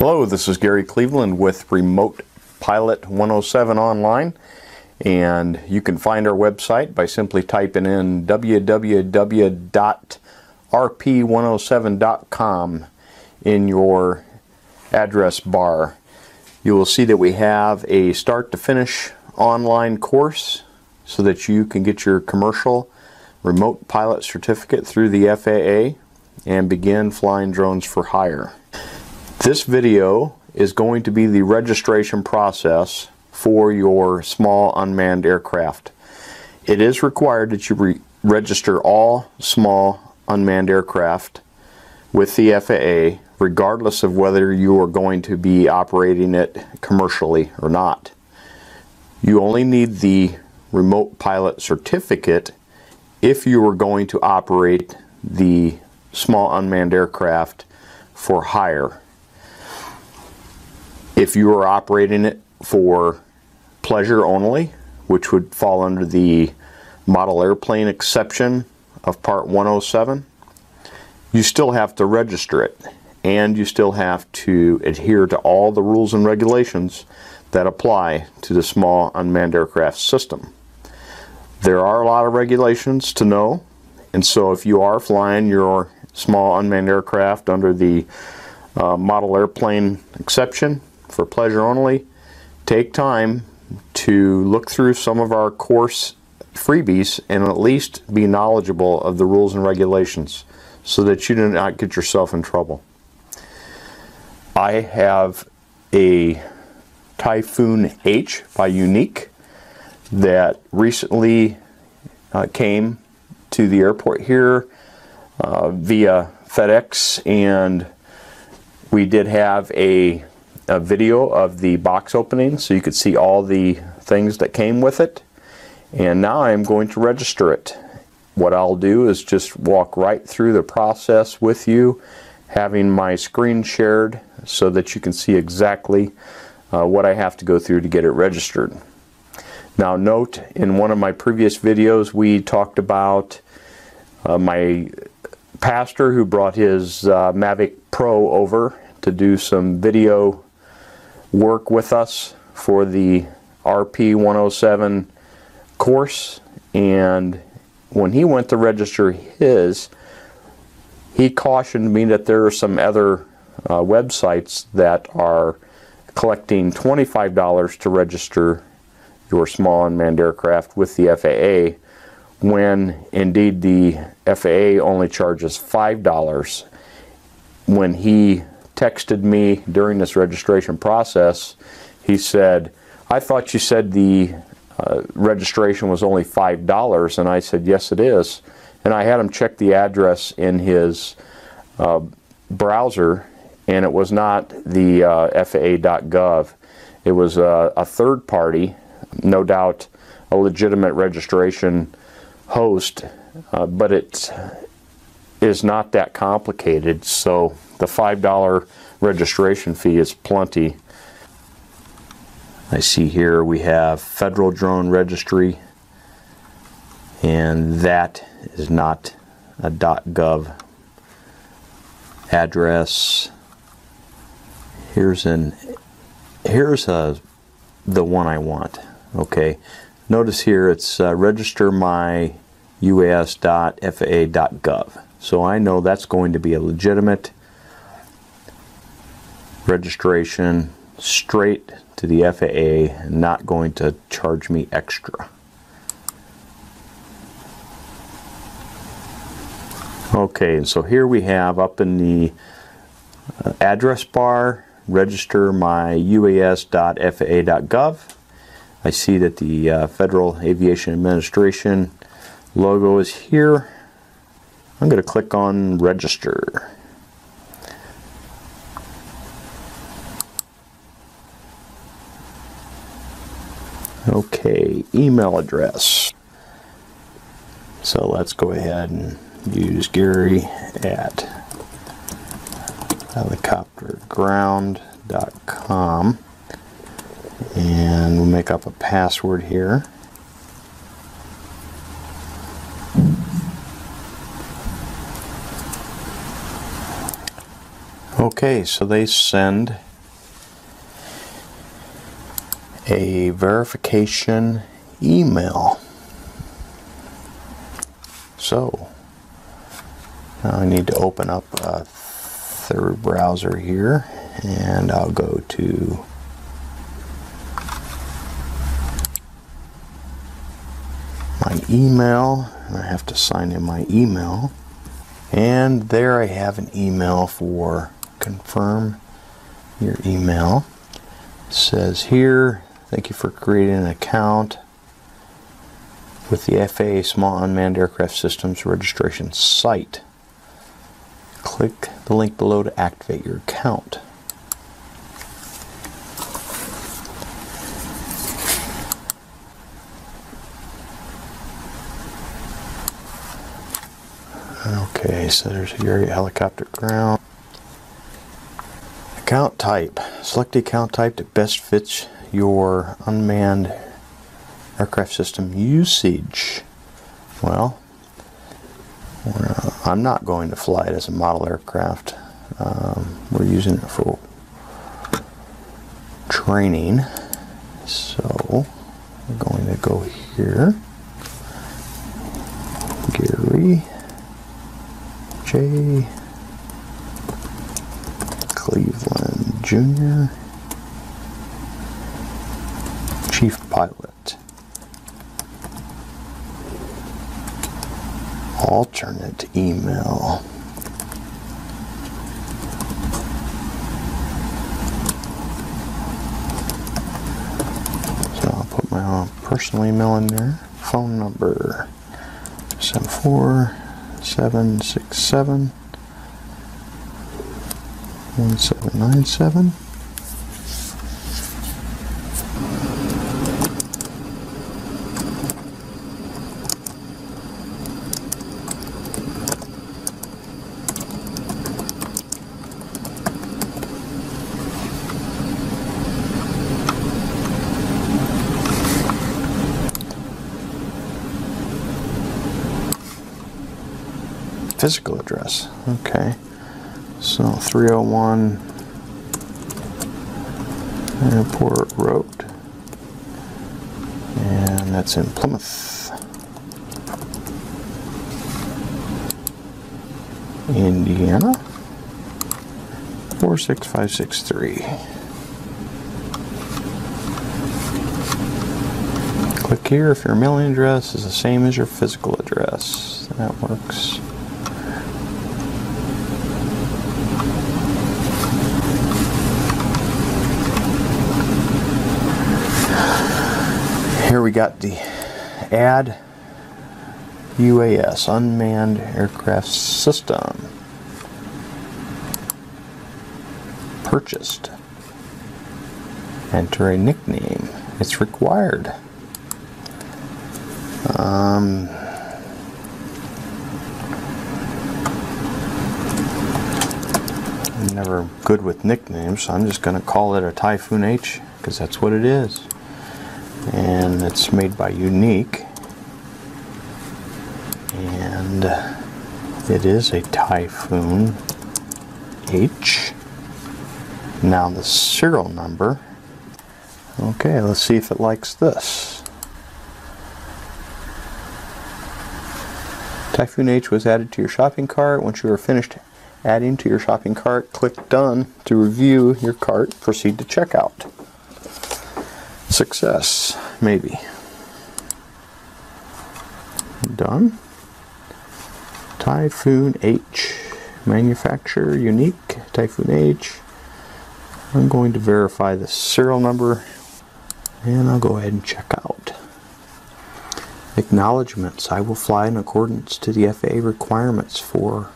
Hello, this is Gary Cleveland with Remote Pilot 107 Online, and you can find our website by simply typing in www.rp107.com in your address bar. You will see that we have a start to finish online course so that you can get your commercial remote pilot certificate through the FAA and begin flying drones for hire. This video is going to be the registration process for your small unmanned aircraft. It is required that you re register all small unmanned aircraft with the FAA regardless of whether you are going to be operating it commercially or not. You only need the remote pilot certificate if you are going to operate the small unmanned aircraft for hire. If you are operating it for pleasure only, which would fall under the model airplane exception of Part 107, you still have to register it and you still have to adhere to all the rules and regulations that apply to the small unmanned aircraft system. There are a lot of regulations to know, and so if you are flying your small unmanned aircraft under the uh, model airplane exception, for pleasure only, take time to look through some of our course freebies and at least be knowledgeable of the rules and regulations so that you do not get yourself in trouble. I have a Typhoon H by Yuneec that recently uh, came to the airport here uh, via FedEx and we did have a a video of the box opening so you could see all the things that came with it. And now I'm going to register it. What I'll do is just walk right through the process with you, having my screen shared so that you can see exactly uh, what I have to go through to get it registered. Now note, in one of my previous videos we talked about uh, my pastor who brought his uh, Mavic Pro over to do some video work with us for the RP 107 course. And when he went to register his he cautioned me that there are some other uh, websites that are collecting $25 to register your small unmanned aircraft with the FAA when indeed the FAA only charges $5 when he texted me during this registration process. He said, I thought you said the uh, registration was only $5. And I said, yes, it is. And I had him check the address in his uh, browser, and it was not the uh, FAA.gov. It was a, third party, no doubt a legitimate registration host, uh, but it is not that complicated. So the $5 registration fee is plenty. I see here we have Federal Drone Registry and that is not a .gov address. Here's an here's a the one I want. Okay, notice here it's uh, register my us.faa.gov. So I know that's going to be a legitimate registration straight to the FAA, not going to charge me extra. Okay, and so here we have up in the uh, address bar, register my uas.faa.gov. I see that the uh, Federal Aviation Administration logo is here. I'm going to click on register. Okay, email address. So let's go ahead and use Gary at helicopterground.com and we'll make up a password here. Okay, so they send a verification email. So now I need to open up a third browser here and I'll go to my email and I have to sign in my email and there I have an email for confirm your email. It says here thank you for creating an account with the FAA Small Unmanned Aircraft Systems registration site. Click the link below to activate your account. Okay, so there's your helicopter ground. Account type. Select the account type that best fits your unmanned aircraft system usage. Well, I'm not going to fly it as a model aircraft. Um, we're using it for training. So, we're going to go here. Gary. J. Cleveland Jr. Chief Pilot. Alternate email. So I'll put my own personal email in there. Phone number 74 seven six seven one seven nine seven. physical address. Okay. So 301 Airport Road. And that's in Plymouth. Indiana. 46563. Click here if your mailing address is the same as your physical address. That works. Here we got the add UAS, Unmanned Aircraft System. Purchased. Enter a nickname. It's required. Um, I'm never good with nicknames, so I'm just going to call it a Typhoon H because that's what it is and it's made by Yuneec. And it is a Typhoon H. Now the serial number. Okay let's see if it likes this. Typhoon H was added to your shopping cart. Once you are finished adding to your shopping cart click done to review your cart. Proceed to checkout success, maybe. Done. Typhoon H. Manufacturer Yuneec, Typhoon H. I'm going to verify the serial number and I'll go ahead and check out. Acknowledgements. I will fly in accordance to the FAA requirements for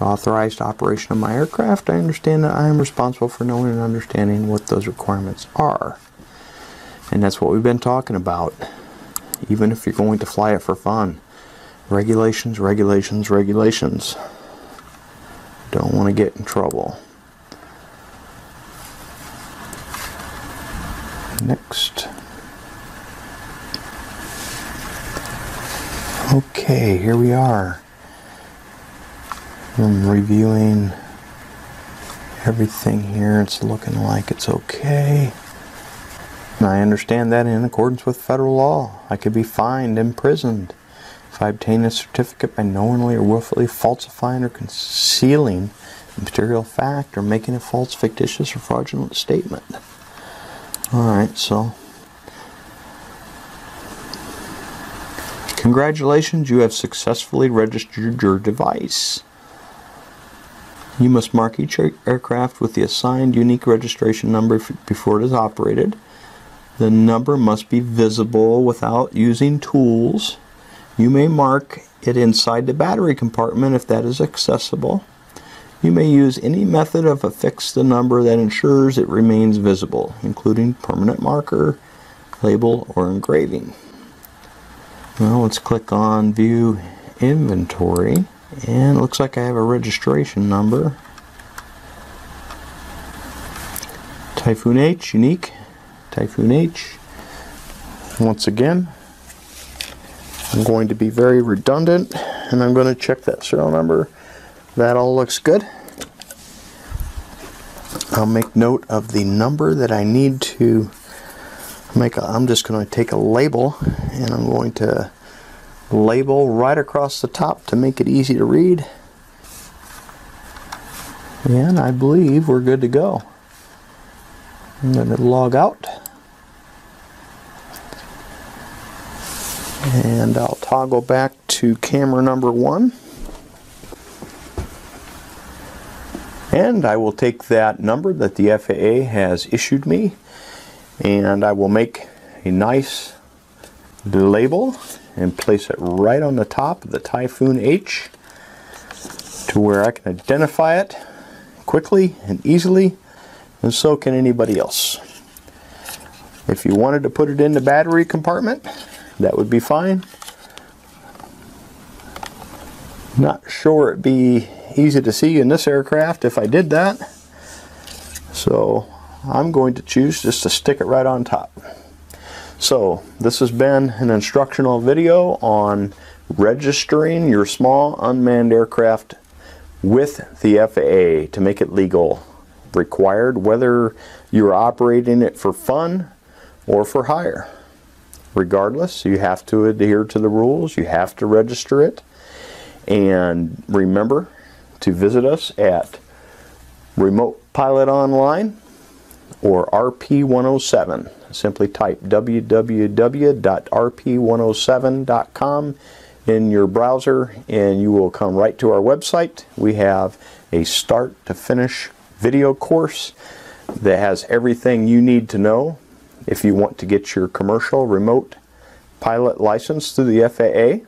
authorized operation of my aircraft. I understand that I am responsible for knowing and understanding what those requirements are. And that's what we've been talking about. Even if you're going to fly it for fun. Regulations, regulations, regulations. Don't want to get in trouble. Next. Okay, here we are. I'm reviewing everything here. It's looking like it's okay. I understand that in accordance with federal law, I could be fined, imprisoned, if I obtain a certificate by knowingly or willfully falsifying or concealing a material fact or making a false, fictitious, or fraudulent statement. Alright, so. Congratulations, you have successfully registered your device. You must mark each aircraft with the assigned unique registration number before it is operated. The number must be visible without using tools. You may mark it inside the battery compartment if that is accessible. You may use any method of affix the number that ensures it remains visible, including permanent marker, label, or engraving. Well, let's click on View Inventory, and it looks like I have a registration number. Typhoon H, Yuneec. Typhoon H. Once again, I'm going to be very redundant and I'm going to check that serial number. That all looks good. I'll make note of the number that I need to make. i am just going to take a label and I'm going to label right across the top to make it easy to read. And I believe we're good to go. I'm going to log out. And I'll toggle back to camera number one and I will take that number that the FAA has issued me and I will make a nice label and place it right on the top of the Typhoon H to where I can identify it quickly and easily and so can anybody else. If you wanted to put it in the battery compartment that would be fine. Not sure it'd be easy to see in this aircraft if I did that. So I'm going to choose just to stick it right on top. So this has been an instructional video on registering your small unmanned aircraft with the FAA to make it legal. Required whether you're operating it for fun or for hire regardless. You have to adhere to the rules. You have to register it. And remember to visit us at Remote Pilot Online or RP107. Simply type www.rp107.com in your browser and you will come right to our website. We have a start to finish video course that has everything you need to know if you want to get your commercial remote pilot license through the FAA,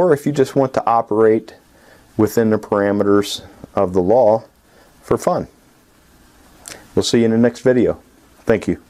or if you just want to operate within the parameters of the law for fun. We'll see you in the next video. Thank you.